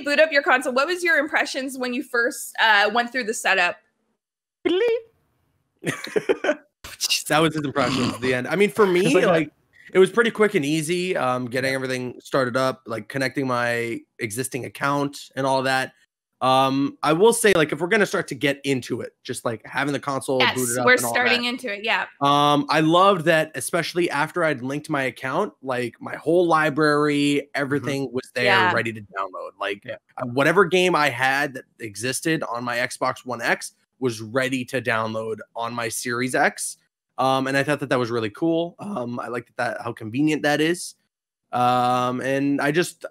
initially boot up your console, what was your impressions when you first uh, went through the setup? that was his impression at the end. I mean, for me, like, like it was pretty quick and easy. Um, getting everything started up, like connecting my existing account and all that. Um, I will say, like, if we're gonna start to get into it, just like having the console Yes, booted up we're and all starting that, into it. Yeah. Um, I loved that, especially after I'd linked my account, like my whole library, everything was there Yeah. ready to download. Like Yeah. uh, whatever game I had that existed on my Xbox One X was ready to download on my Series X. Um, and I thought that that was really cool. Um, I liked that how convenient that is. Um, and I just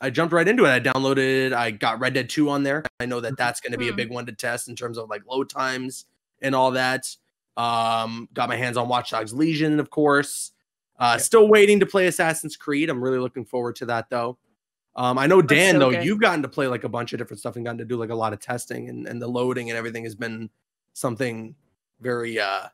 I jumped right into it. I downloaded. I got Red Dead Two on there. I know that that's going to be a Hmm. big one to test in terms of like load times and all that. Um, got my hands on Watch Dogs Legion, of course. Uh, Yeah. Still waiting to play Assassin's Creed. I'm really looking forward to that though. Um, I know That's Dan so though, good. you've gotten to play like a bunch of different stuff and gotten to do like a lot of testing and, and the loading and everything has been something very uh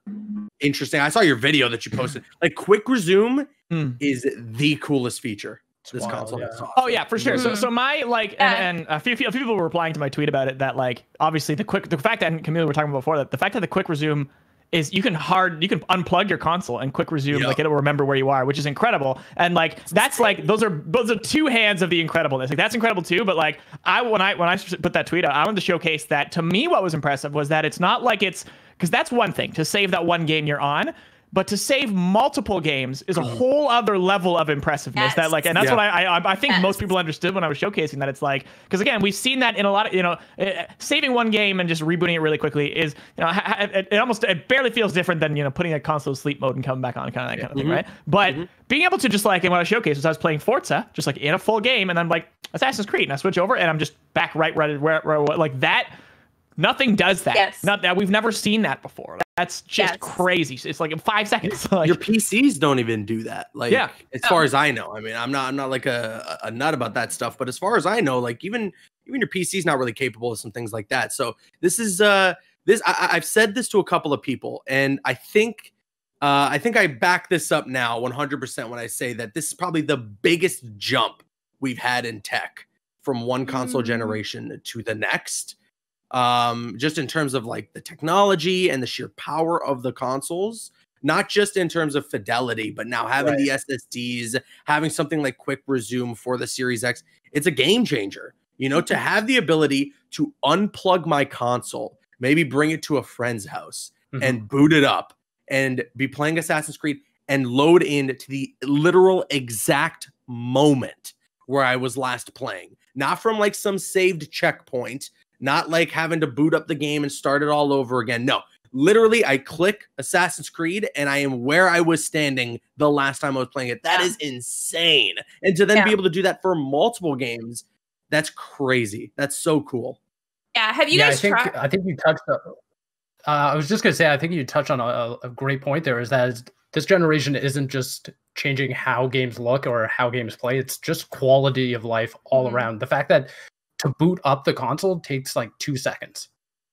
interesting. I saw your video that you posted. Like quick resume Hmm. is the coolest feature It's this wild, console yeah. has Oh yeah, for sure. So Mhm. so my like and, and a few, few people were replying to my tweet about it that like obviously the quick the fact that and Camille were talking about before that the fact that the quick resume is you can hard you can unplug your console and quick resume Yep. like it'll remember where you are, which is incredible. And like that's like those are those are two hands of the incredibleness. Like that's incredible too. But like I when I when I put that tweet out, I wanted to showcase that to me what was impressive was that it's not like it's because that's one thing to save that one game you're on. But to save multiple games is a whole other level of impressiveness. That like, and that's Yes. what I I, I think most people understood when I was showcasing that. It's like because again, we've seen that in a lot of you know, uh, saving one game and just rebooting it really quickly is you know, ha- ha- it, it almost it barely feels different than you know putting a console sleep mode and coming back on kind of that kind of thing, Mhm. right? But being able to just like, and what I showcased was I was playing Forza, just like in a full game, and then like Assassin's Creed, and I switch over and I'm just back right right where, where like that. Nothing does that. Yes. Not that we've never seen that before. That's just Yes. crazy. It's like in five seconds. Like, your PCs don't even do that. Like, Yeah. as Oh. far as I know, I mean, I'm not, I'm not like a, a nut about that stuff, but as far as I know, like even, even your PC's not really capable of some things like that. So this is, uh, this, I, I- I've said this to a couple of people, and I think, uh, I think I back this up now 100% when I say that this is probably the biggest jump we've had in tech from one console Mm. generation to the next. Um, just in terms of like the technology and the sheer power of the consoles not just in terms of fidelity, but now having the SSDs, having something like quick resume for the Series X, it's a game changer. You know, to have the ability to unplug my console, maybe bring it to a friend's house Mhm. and boot it up and be playing Assassin's Creed and load in to the literal exact moment where I was last playing. Not from like some saved checkpoint, not like having to boot up the game and start it all over again. No, literally I click Assassin's Creed and I am where I was standing the last time I was playing it. That Yeah. is insane. And to then be able to do that for multiple games, that's crazy. That's so cool. Yeah. Have you yeah, I guys think tried? I think you touched. Uh, I was just gonna say, I think you touched on a, a great point. There is that this generation isn't just changing how games look or how games play. It's just quality of life all Mhm. around. The fact that to boot up the console takes like two seconds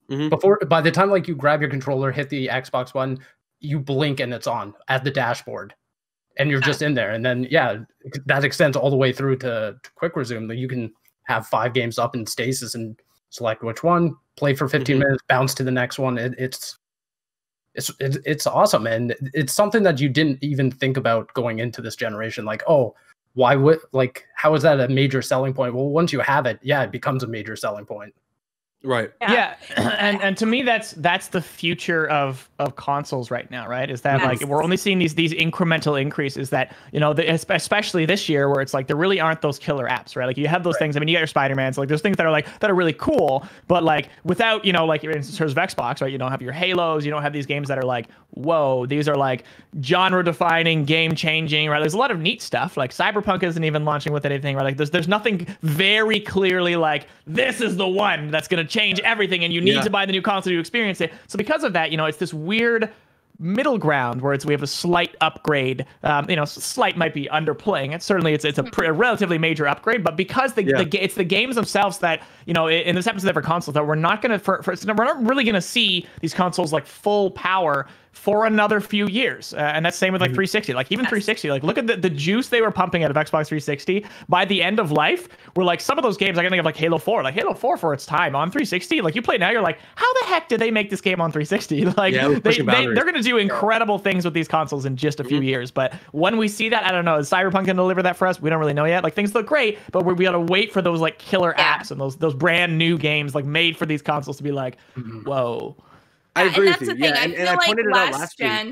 Mhm. before. By the time like you grab your controller, hit the Xbox button, you blink and it's on at the dashboard, and you're just in there. And then yeah, that extends all the way through to, to quick resume. That you can have five games up in stasis and select which one, play for 15 Mhm. minutes, bounce to the next one. It, it's it's it's awesome, and it's something that you didn't even think about going into this generation. Like, oh, why would like how is that a major selling point? Well, once you have it, yeah, it becomes a major selling point. Right. yeah, and and to me that's that's the future of of consoles right now right? Is that like we're only seeing these these incremental increases that you know the, especially this year where it's like there really aren't those killer apps right? Like you have those things i mean you got your spider-mans like there's things that are like that are really cool but like without you know like in terms of xbox right? You don't have your halos you don't have these games that are like whoa these are like genre defining game changing right? There's a lot of neat stuff like cyberpunk isn't even launching with anything right? Like there's there's nothing very clearly like this is the one that's going to change everything and you need Yeah. to buy the new console to experience it so because of that you know it's this weird middle ground where it's we have a slight upgrade. Um, you know, slight might be underplaying it. Certainly, it's it's a, pr- a relatively major upgrade. But because the, Yeah. the it's the games themselves that you know, i- in this episode every console that we're not gonna for, for we're not really gonna see these consoles like full power for another few years. Uh, and that's same with like Mhm. 360. Like even 360, like look at the, the juice they were pumping out of Xbox 360 by the end of life. Were like some of those games, I can think of like Halo 4, like Halo 4 for its time on 360. Like you play now, you're like, how the heck did they make this game on 360? Like Yeah, they, they, they're going to do incredible things with these consoles in just a few Mhm. years. But when we see that, I don't know, is Cyberpunk going to deliver that for us? We don't really know yet. Like things look great, but we're, we got to wait for those like killer apps and those those brand new games like made for these consoles to be like, Mhm. whoa. I agree and with that's you. the thing. Yeah, I and, I like pointed it out last last week.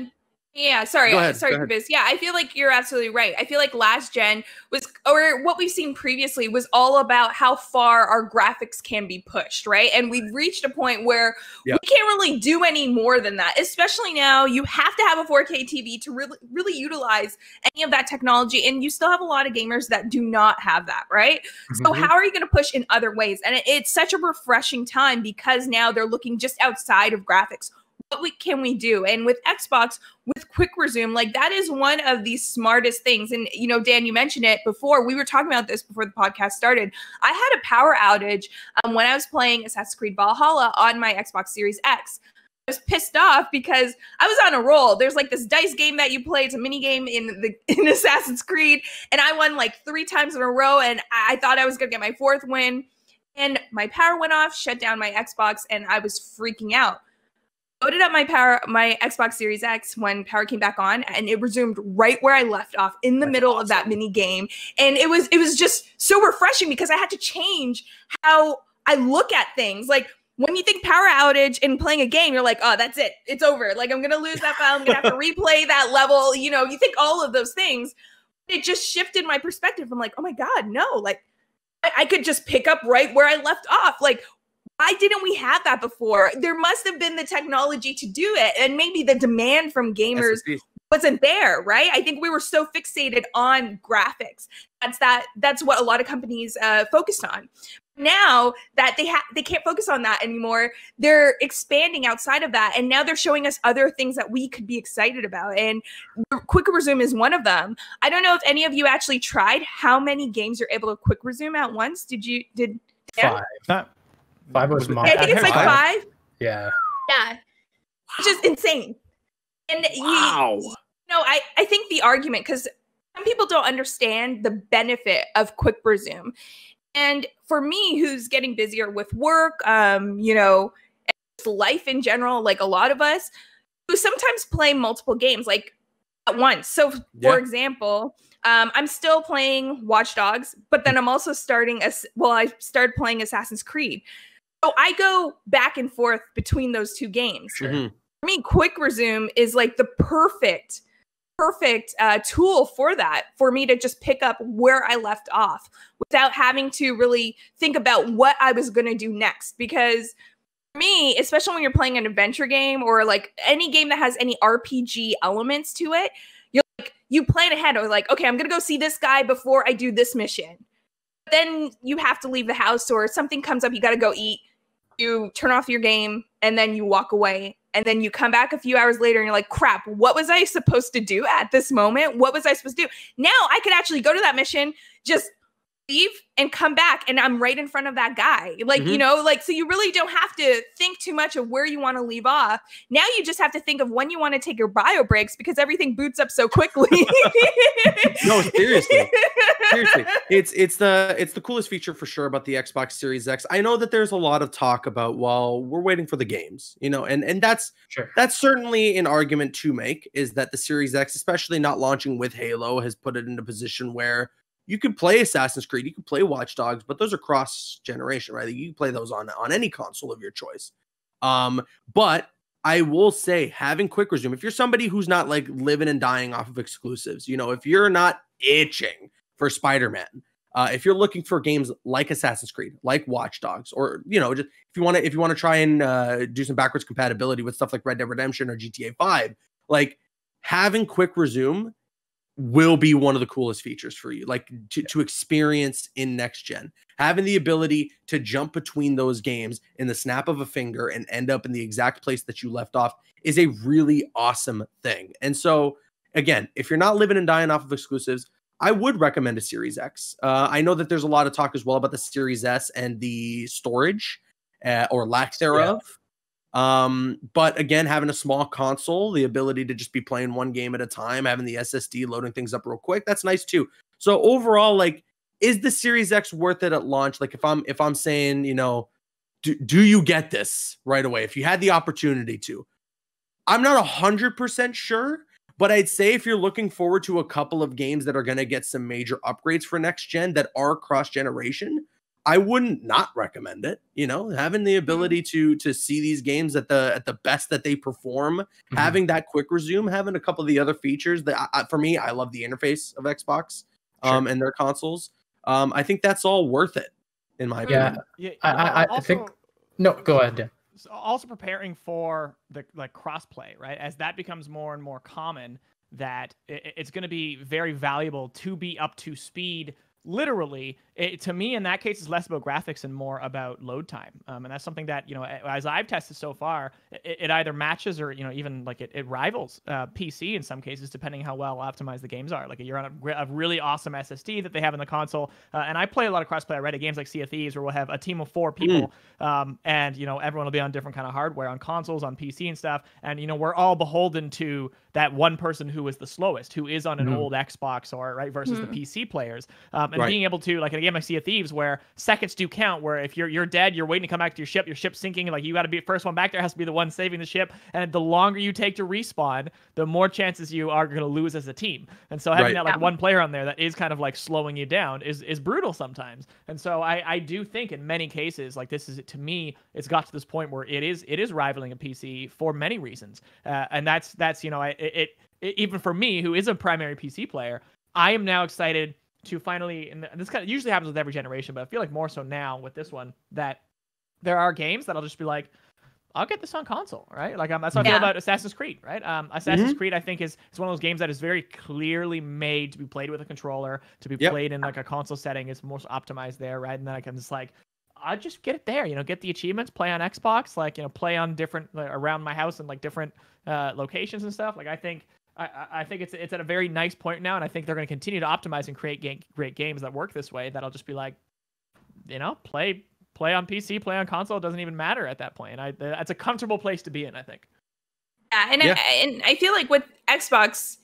Yeah, sorry, ahead, sorry, ahead. Yeah, I feel like you're absolutely right. I feel like last gen was, or what we've seen previously was all about how far our graphics can be pushed, right? And we've reached a point where Yeah. we can't really do any more than that. Especially now, you have to have a 4K TV to really, really utilize any of that technology, and you still have a lot of gamers that do not have that, right? So Mm-hmm. Mhm. how are you going to push in other ways? And it- it's such a refreshing time because now they're looking just outside of graphics. What we, can we do? And with Xbox, with Quick Resume, like that is one of the smartest things. And you know, Dan, you mentioned it before. We were talking about this before the podcast started. I had a power outage um, when I was playing Assassin's Creed Valhalla on my Xbox Series X. I was pissed off because I was on a roll. There's like this dice game that you play. It's a mini game in the in Assassin's Creed, and I won like three times in a row. And I I thought I was gonna get my fourth win, and my power went off, shut down my Xbox, and I was freaking out. Loaded up my power, my Xbox Series X when power came back on, and it resumed right where I left off in the That's middle of that mini game. And it was it was just so refreshing because I had to change how I look at things. Like when you think power outage in playing a game, you're like, oh, that's it. It's over. Like I'm gonna lose that file. I'm gonna have to replay that level. You know, you think all of those things. It just shifted my perspective. I'm like, oh my God, no, like I, I could just pick up right where I left off. Like, why didn't we have that before? There must have been the technology to do it. And maybe the demand from gamers SSDs. wasn't there, right? I think we were so fixated on graphics. That's that. That's what a lot of companies uh, focused on. Now that they have, they can't focus on that anymore. They're expanding outside of that, and now they're showing us other things that we could be excited about. And Quick Resume is one of them. I don't know if any of you actually tried how many games you're able to Quick Resume at once. Did you? Did Yeah. Five. Not, Five was it- mine. I think it's like Five. five. Yeah. Yeah, which is insane. And you, Wow. No, I, I think the argument, because some people don't understand the benefit of quick resume. And for me, who's getting busier with work, um, you know, and life in general, like a lot of us, who sometimes play multiple games like at once. So, for Yeah. example, um, I'm still playing Watch Dogs, but then I'm also starting as well. I started playing Assassin's Creed, so I go back and forth between those two games. Mhm. for me quick resume is like the perfect perfect uh, tool for that for me to just pick up where i left off without having to really think about what i was going to do next because for me especially when you're playing an adventure game or like any game that has any rpg elements to it you're like you plan ahead or like okay i'm going to go see this guy before i do this mission but then you have to leave the house or something comes up you got to go eat you turn off your game and then you walk away. And then you come back a few hours later and you're like crap what was i supposed to do at this moment? What was i supposed to do? Now i could actually go to that mission just leave and come back and i'm right in front of that guy like you Mhm. know like so you really don't have to think too much of where you want to leave off now you just have to think of when you want to take your bio breaks because everything boots up so quickly No, seriously. Seriously, it's it's the it's the coolest feature for sure about the Xbox Series X. I know that there's a lot of talk about well, we're waiting for the games, you know, and and that's Sure. that's certainly an argument to make is that the Series X, especially not launching with Halo, has put it in a position where you could play Assassin's Creed, you could play Watch Dogs, but those are cross generation, right? You can play those on on any console of your choice. Um, but I will say having quick resume, if you're somebody who's not like living and dying off of exclusives, you know, if you're not itching for Spider-Man, uh, if you're looking for games like Assassin's Creed, like Watch Dogs, or you know, just if you want to if you want to try and uh, do some backwards compatibility with stuff like Red Dead Redemption or GTA 5, like having quick resume will be one of the coolest features for you like to, to experience in next gen. Having the ability to jump between those games in the snap of a finger and end up in the exact place that you left off is a really awesome thing. And so again if you're not living and dying off of exclusives i would recommend a series x. Uh, i know that there's a lot of talk as well about the series s and the storage uh, or lack thereof Um, but again, having a small console, the ability to just be playing one game at a time, having the SSD loading things up real quick, that's nice too. So overall, like, is the Series X worth it at launch? Like, if I'm if I'm saying, you know, do, do you get this right away if you had the opportunity to? I'm not a hundred percent sure, but I'd say if you're looking forward to a couple of games that are going to get some major upgrades for next gen that are cross generation, I wouldn't not recommend it. You know, having the Mm-hmm. ability to to see these games at the at the best that they perform, Mhm. having that quick resume, having a couple of the other features that I, I- for me, I love the interface of Xbox um and their consoles. Um, I think that's all worth it in my Yeah. opinion. Yeah, I- well, I- I also- think- No, go ahead. Dan. also preparing for the like crossplay, right? As that becomes more and more common, that i- i- it's going to be very valuable to be up to speed. Literally, it, to me, in that case, it's less about graphics and more about load time. Um, and that's something that you know, as I've tested so far, it, it either matches or you know, even like it, it rivals uh, PC in some cases, depending how well optimized the games are. Like you're on a, a really awesome SSD that they have in the console, uh, and I play a lot of crossplay already. Games like Sea of Thieves, where we'll have a team of four people um, and you know everyone will be on different kind of hardware on consoles on pc and stuff and you know we're all beholden to that one person who is the slowest who is on an Mhm. old xbox or right versus the pc players um, and Right. being able to like in a game like sea of thieves where seconds do count where if you're you're dead you're waiting to come back to your ship your ship's sinking like you got to be first one back there has to be the one saving the ship and the longer you take to respawn the more chances you are going to lose as a team and so having Right. that like Yeah. one player on there that is kind of like slowing you down is is brutal sometimes. And so I I do think in many cases like this is to me it's got to this point where it is it is rivaling a PC for many reasons. Uh, and that's that's you know I it, it even for me who is a primary PC player, I am now excited to finally and this kind of usually happens with every generation, but I feel like more so now with this one that there are games that I'll just be like I'll get this on console, right? Like um, that's how I feel about Assassin's Creed, right? Um, Assassin's Creed, I think, is is one of those games that is very clearly made to be played with a controller, to be Yep. played in like a console setting. It's most optimized there, right? And then I can just like, I just get it there, you know, get the achievements, play on Xbox, like you know, play on different like, around my house and like different uh, locations and stuff. Like I think. I, I- I think it's it's at a very nice point now, and I think they're going to continue to optimize and create game, great games that work this way. That'll just be like, you know, play play on PC, play on console. It doesn't even matter at that point. I that's a comfortable place to be in. I think. Yeah, and Yeah. I, and I feel like with Xbox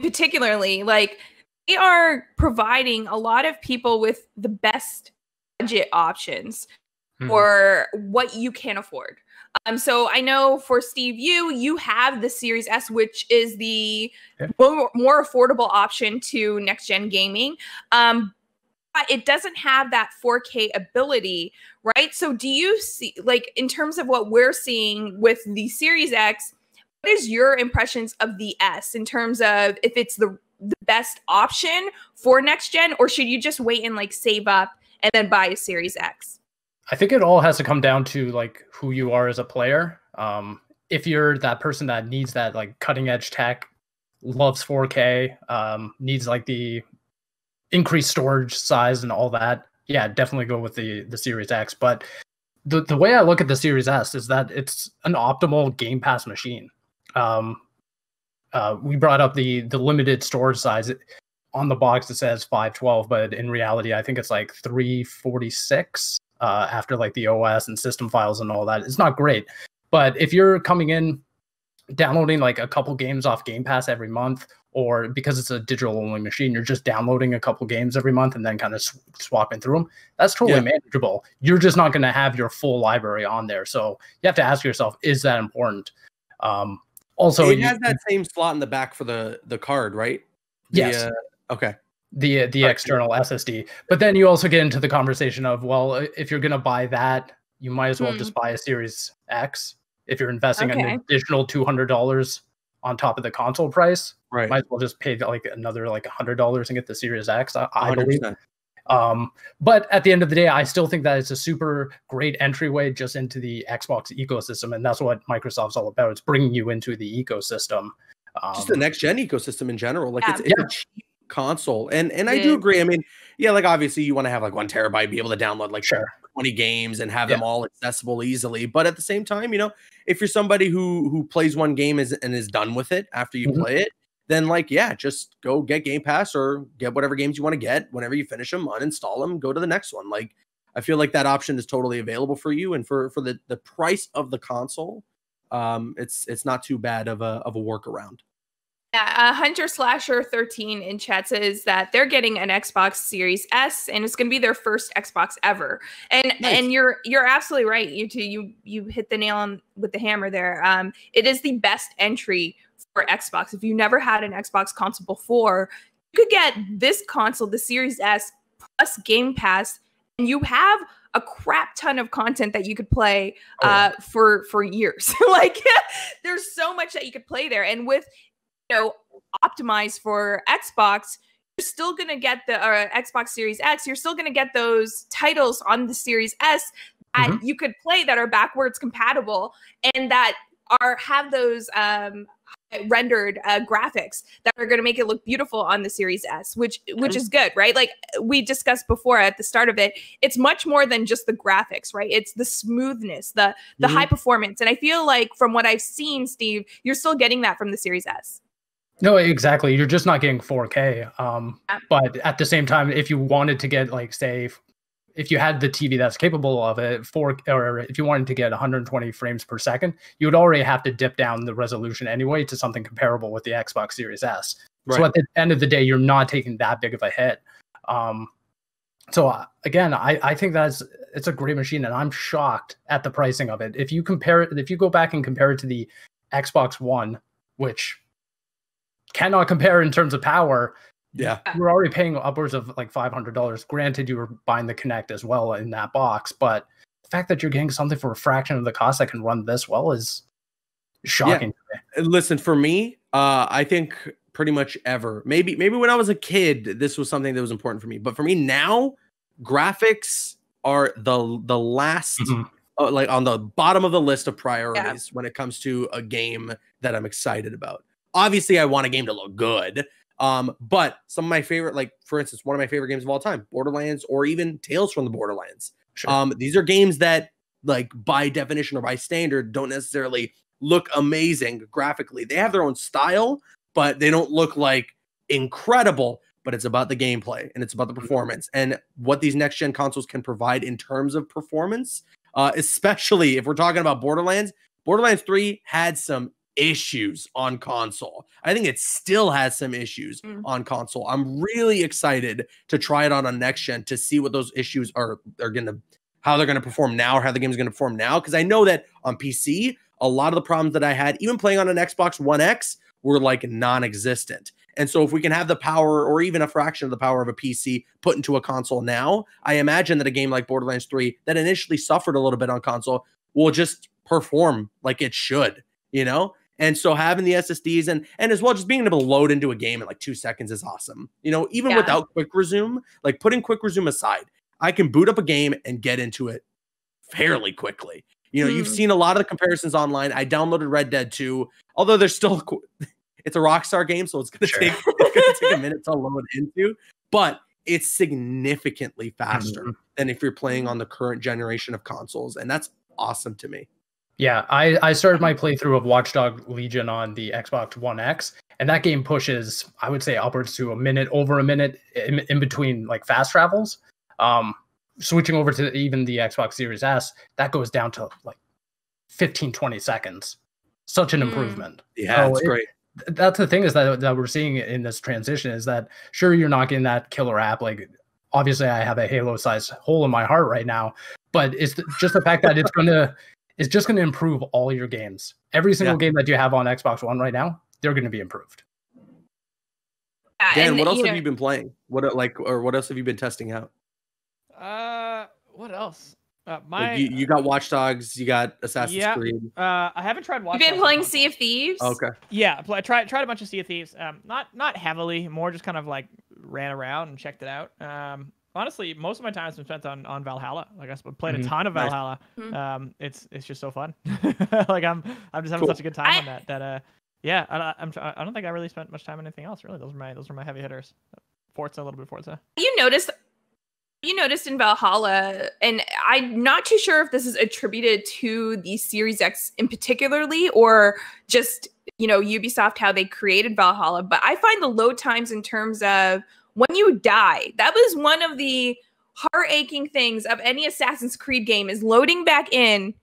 particularly, like they are providing a lot of people with the best budget options Mhm. for what you can afford. Um, so I know for Steve, you you have the Series S, which is the Yeah. more, more affordable option to next gen gaming. Um, but it doesn't have that 4K ability, right? So do you see like in terms of what we're seeing with the Series X, what is your impressions of the S in terms of if it's the the best option for next gen, or should you just wait and like save up and then buy a Series X? I think it all has to come down to like who you are as a player. Um, if you're that person that needs that like cutting edge tech, loves 4K, um, needs like the increased storage size and all that, yeah, definitely go with the the Series X. But the the way I look at the Series S is that it's an optimal Game Pass machine. Um, uh, we brought up the the limited storage size. On the box it says 512, but in reality, I think it's like 346 uh, after like the OS and system files and all that. It's not great, but if you're coming in downloading like a couple games off Game Pass every month, or because it's a digital only machine, you're just downloading a couple games every month and then kind of sw- swapping through them. That's totally Yeah. manageable. You're just not going to have your full library on there, so you have to ask yourself, is that important? Um, also, it you- has that same slot in the back for the the card, right? The, Yes. uh, okay. The the Right. external SSD. But then you also get into the conversation of well, if you're gonna buy that, you might as well Hmm. just buy a Series X. If you're investing Okay. an additional two hundred dollars on top of the console price, Right. might as well just pay like another like hundred dollars and get the Series X. I, I believe. 100%. Um, but at the end of the day, I still think that it's a super great entryway just into the Xbox ecosystem, and that's what Microsoft's all about. It's bringing you into the ecosystem. Um, just the next gen ecosystem in general. Like Yeah. it's, it's a cheap console. And and I do agree. I mean, yeah, like obviously you want to have like one terabyte, be able to download like Sure. 20 games and have Yeah. them all accessible easily. But at the same time, you know, if you're somebody who who plays one game is, and is done with it after you Mhm. play it, then like yeah, just go get Game Pass or get whatever games you want to get. Whenever you finish them, uninstall them, go to the next one. Like I feel like that option is totally available for you, and for for the the price of the console, um, it's it's not too bad of a of a workaround. Yeah, uh, Hunter Slasher 13 in chat says that they're getting an Xbox Series S and it's going to be their first Xbox ever. And Nice. and you're you're absolutely right. You two you you hit the nail on with the hammer there. Um it is the best entry for Xbox. If you never had an Xbox console before, you could get this console, the Series S plus Game Pass and you have a crap ton of content that you could play Oh, yeah. uh for for years. like there's so much that you could play there and with you know optimized for Xbox, you're still gonna get the uh, Xbox Series X. You're still gonna get those titles on the Series S that you could play that are backwards compatible and that are have those um, rendered uh, graphics that are going to make it look beautiful on the Series S, which which is good, right? Like we discussed before at the start of it, it's much more than just the graphics, right? It's the smoothness, the the Mhm. high performance, and I feel like from what I've seen, Steve, you're still getting that from the Series S. No, exactly. You're just not getting 4K. Um, Yeah. but at the same time, if you wanted to get like say, if- if you had the TV that's capable of it, four or if you wanted to get 120 frames per second, you would already have to dip down the resolution anyway to something comparable with the Xbox Series S. So at the end of the day, you're not taking that big of a hit. Um, so uh, again, I, I think that's it's a great machine, and I'm shocked at the pricing of it. If you compare it, if you go back and compare it to the Xbox One, which cannot compare in terms of power, Yeah, we're already paying upwards of like five hundred dollars. Granted, you were buying the Kinect as well in that box, but the fact that you're getting something for a fraction of the cost that can run this well is shocking. to me. And listen for me. Uh, I think pretty much ever. Maybe maybe when I was a kid, this was something that was important for me. But for me now, graphics are the the last Mhm. uh, like on the bottom of the list of priorities when it comes to a game that I'm excited about. Obviously, I want a game to look good. Um, but some of my favorite, like for instance, one of my favorite games of all time, Borderlands, or even Tales from the Borderlands. Sure. Um, these are games that, like by definition or by standard, don't necessarily look amazing graphically. They have their own style, but they don't look like incredible. But it's about the gameplay and it's about the performance and what these next gen consoles can provide in terms of performance. Uh, especially if we're talking about Borderlands. Borderlands 3 had some issues on console. I think it still has some issues Mm. on console. I'm really excited to try it on on next gen to see what those issues are are going to how they're going to perform now or how the game's going to perform now because I know that on PC a lot of the problems that I had even playing on an Xbox One X were like non-existent. And so if we can have the power or even a fraction of the power of a PC put into a console now, I imagine that a game like Borderlands 3 that initially suffered a little bit on console will just perform like it should, you know? And so having the SSDs and and as well just being able to load into a game in like 2 seconds is awesome. You know, even Yeah. without quick resume, like putting quick resume aside, I can boot up a game and get into it fairly quickly. You know, you've Hmm. seen a lot of the comparisons online. I downloaded Red Dead 2, although there's still qu- it's a Rockstar game, so it's gonna Sure. take it's gonna take a minute to load into, but it's significantly faster Mhm. than if you're playing on the current generation of consoles, and that's awesome to me. Yeah, I, I started my playthrough of Watchdog Legion on the Xbox One X, and that game pushes, I would say, upwards to a minute, over a minute in, in between like fast travels. Um, switching over to even the Xbox Series S, that goes down to like 15, 20 seconds. Such an Mm. improvement. Yeah, it's it- great. That's the thing is that, that we're seeing in this transition is that sure you're not getting that killer app like obviously I have a Halo sized hole in my heart right now, but it's just the fact that it's gonna it's just gonna improve all your games. Every single Yeah. game that you have on Xbox One right now, they're gonna be improved. Yeah, Dan, and, what else you have you been playing? What uh, like or what else have you been testing out? Uh, what else? Uh, my Like, you, you got Watch Dogs, you got Assassin's Yeah. Creed. uh, I haven't tried. You've been Dogs playing Sea of Thieves. Okay. Yeah, I pl- I tried tried a bunch of Sea of Thieves. Um, not not heavily, more just kind of like ran around and checked it out. Um, honestly, most of my time has been spent on on Valhalla. Like I s- played a Mhm. ton of Valhalla. Mhm. Um, it's it's just so fun. like I'm I'm just having Cool. such a good time I- on that. That uh, yeah, I, I'm I don't think I really spent much time on anything else. Really, those are my those are my heavy hitters. Forza a little bit Forza. you noticed you noticed in Valhalla, and I'm not too sure if this is attributed to the Series X in particularly, or just you know Ubisoft how they created Valhalla. But I find the load times in terms of when you die, that was one of the heart aching things of any Assassin's Creed game is loading back in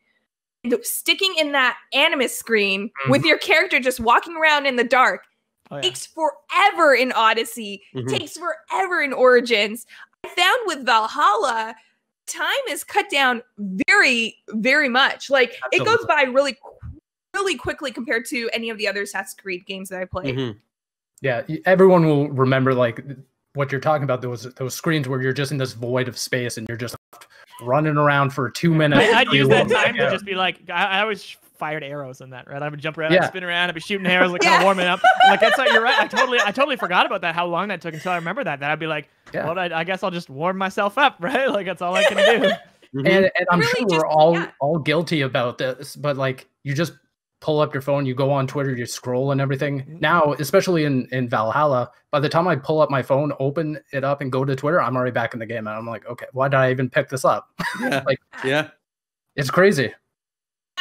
and sticking in that Animus screen Mm-hmm. with your character just walking around in the dark. Oh, yeah. Takes forever in Odyssey, Mhm. takes forever in Origins. I found with Valhalla, time is cut down very, very much. Like it goes by really, really quickly compared to any of the other Assassin's Creed games that I played. Mhm. Yeah, everyone will remember like what you're talking about. Those those screens where you're just in this void of space and you're just running around for two minutes. I, I'd use that Yeah. time to just be like, I, I always fired arrows in that, right? I would jump around, Yeah. I'd spin around, I'd be shooting arrows, like kind of warming up. Like that's like, you're right. I totally, I totally forgot about that. How long that took until I remember that. That I'd be like, Yeah. well, I, I guess I'll just warm myself up, right? Like that's all I can do. And and I'm Really sure just- we're all yeah. all guilty about this, but like you just pull up your phone, you go on Twitter, you scroll and everything. Mhm. Now, especially in in Valhalla, by the time I pull up my phone, open it up, and go to Twitter, I'm already back in the game, and I'm like, okay, why did I even pick this up? yeah. like- yeah. It's crazy.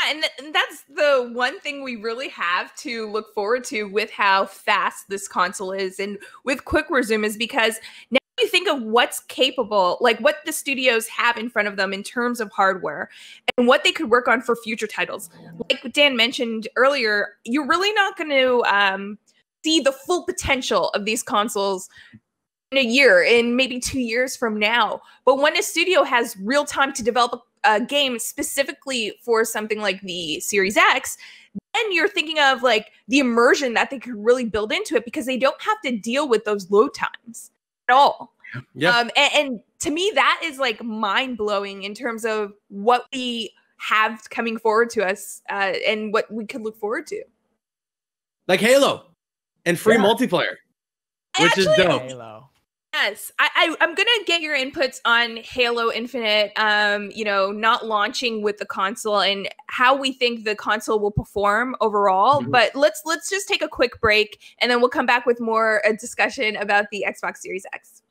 And, th- and that's the one thing we really have to look forward to with how fast this console is and with quick resume is because now you think of what's capable like what the studios have in front of them in terms of hardware and what they could work on for future titles. Like dan mentioned earlier you're really not going to um, see the full potential of these consoles in a year in maybe two years from now. But when a studio has real time to develop a game specifically for something like the Series X, then you're thinking of like the immersion that they could really build into it because they don't have to deal with those load times at all. Yeah. Um, and, and to me, that is like mind blowing in terms of what we have coming forward to us uh, and what we could look forward to. like Halo and free Yeah. multiplayer, which is dope. Halo. Yes, I, I I'm gonna get your inputs on Halo Infinite. Um, you know, not launching with the console and how we think the console will perform overall. Mhm. But let's let's just take a quick break and then we'll come back with more a discussion about the Xbox Series X.